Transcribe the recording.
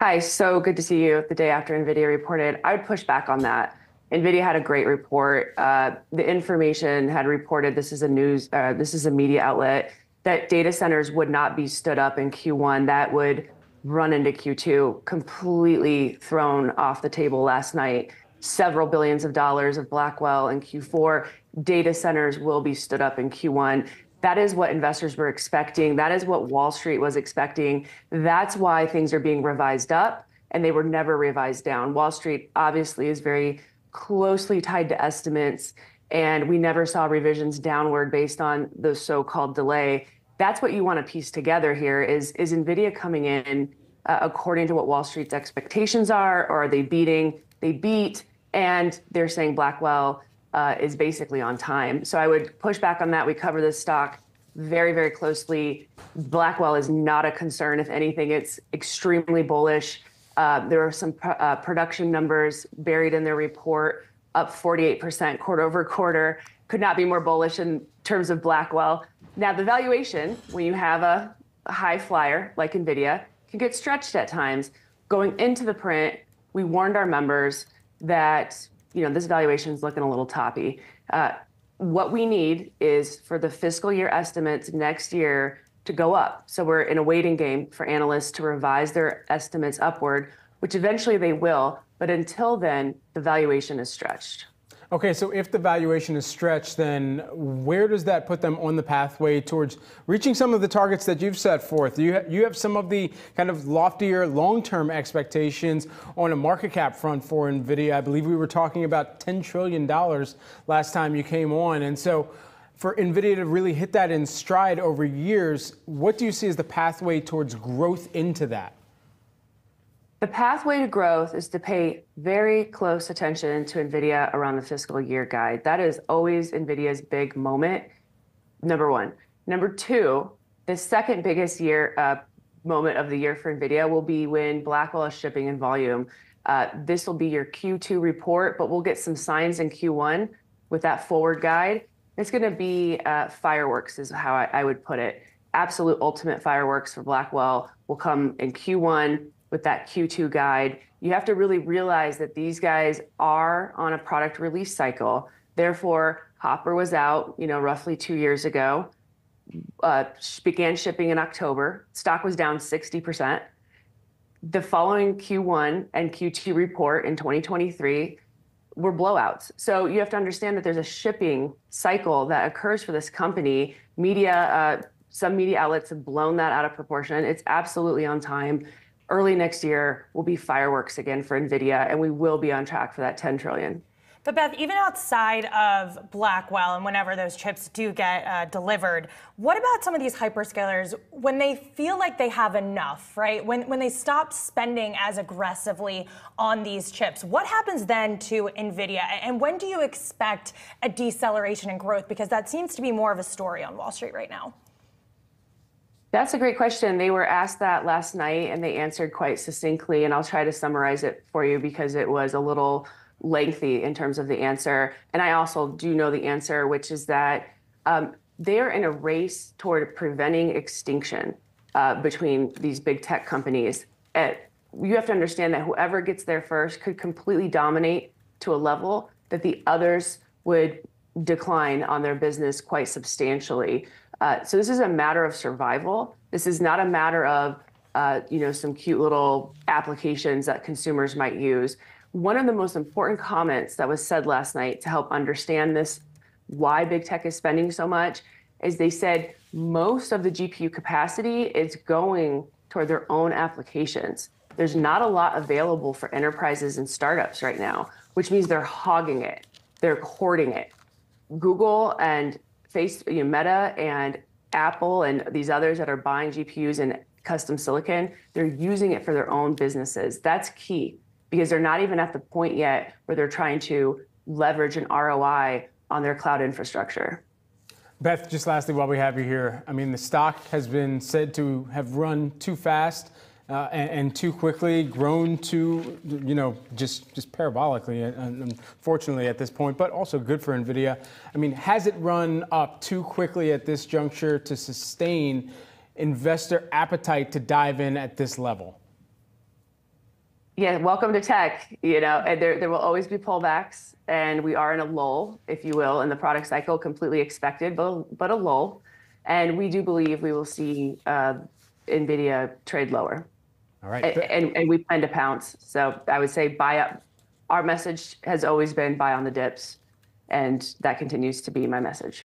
Hi, so good to see you the day after NVIDIA reported. I would push back on that. NVIDIA had a great report. Uh, the information had reported this is a news, uh, this is a media outlet that data centers would not be stood up in Q1. That would run into Q2, completely thrown off the table last night. Several billions of dollars of Blackwell in Q4. Data centers will be stood up in Q1. That is what investors were expecting. That is what Wall Street was expecting. That's why things are being revised up and they were never revised down. Wall Street obviously is very closely tied to estimates, and we never saw revisions downward based on the so called delay. That's what you want to piece together here is, is NVIDIA coming in uh, according to what Wall Street's expectations are, or are they beating? They beat, and they're saying Blackwell uh, is basically on time. So I would push back on that. We cover this stock very, very closely. Blackwell is not a concern. If anything, it's extremely bullish. Uh, there are some pr- uh, production numbers buried in their report, up 48% quarter over quarter. Could not be more bullish in terms of Blackwell. Now, the valuation, when you have a, a high flyer like NVIDIA, can get stretched at times. Going into the print, we warned our members that you know, this valuation is looking a little toppy. Uh, what we need is for the fiscal year estimates next year to go up. So we're in a waiting game for analysts to revise their estimates upward, which eventually they will. But until then, the valuation is stretched. Okay, so if the valuation is stretched, then where does that put them on the pathway towards reaching some of the targets that you've set forth? You, ha- you have some of the kind of loftier long term expectations on a market cap front for NVIDIA. I believe we were talking about $10 trillion last time you came on. And so for NVIDIA to really hit that in stride over years, what do you see as the pathway towards growth into that? The pathway to growth is to pay very close attention to NVIDIA around the fiscal year guide. That is always NVIDIA's big moment, number one. Number two, the second biggest year uh, moment of the year for NVIDIA will be when Blackwell is shipping in volume. Uh, this will be your Q2 report, but we'll get some signs in Q1 with that forward guide. It's going to be uh, fireworks, is how I, I would put it. Absolute ultimate fireworks for Blackwell will come in Q1 with that Q2 guide, you have to really realize that these guys are on a product release cycle. Therefore, Hopper was out, you know, roughly two years ago, uh, began shipping in October. Stock was down 60%. The following Q1 and Q2 report in 2023 were blowouts. So you have to understand that there's a shipping cycle that occurs for this company. Media, uh, some media outlets have blown that out of proportion. It's absolutely on time early next year will be fireworks again for NVIDIA, and we will be on track for that 10 trillion. But Beth, even outside of Blackwell and whenever those chips do get uh, delivered, what about some of these hyperscalers when they feel like they have enough, right? When, when they stop spending as aggressively on these chips, what happens then to NVIDIA? And when do you expect a deceleration in growth? Because that seems to be more of a story on Wall Street right now. That's a great question. They were asked that last night and they answered quite succinctly. And I'll try to summarize it for you because it was a little lengthy in terms of the answer. And I also do know the answer, which is that um, they're in a race toward preventing extinction uh, between these big tech companies. At, you have to understand that whoever gets there first could completely dominate to a level that the others would decline on their business quite substantially. Uh, so this is a matter of survival. This is not a matter of uh, you know some cute little applications that consumers might use. One of the most important comments that was said last night to help understand this, why big tech is spending so much, is they said most of the GPU capacity is going toward their own applications. There's not a lot available for enterprises and startups right now, which means they're hogging it, they're hoarding it. Google and Face, you know, Meta and Apple and these others that are buying GPUs and custom silicon, they're using it for their own businesses. That's key because they're not even at the point yet where they're trying to leverage an ROI on their cloud infrastructure. Beth, just lastly, while we have you here, I mean, the stock has been said to have run too fast uh, and, and, too quickly, grown too, you know, just just parabolically, uh, unfortunately at this point, but also good for Nvidia. I mean, has it run up too quickly at this juncture to sustain investor appetite to dive in at this level? Yeah, welcome to tech. You know, and there there will always be pullbacks, and we are in a lull, if you will, in the product cycle, completely expected, but but a lull. And we do believe we will see uh, Nvidia trade lower, All right. A- and and we plan to pounce. So I would say buy up. Our message has always been buy on the dips, and that continues to be my message.